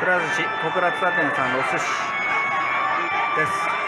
くら寿司小倉津田店さんのお寿司です。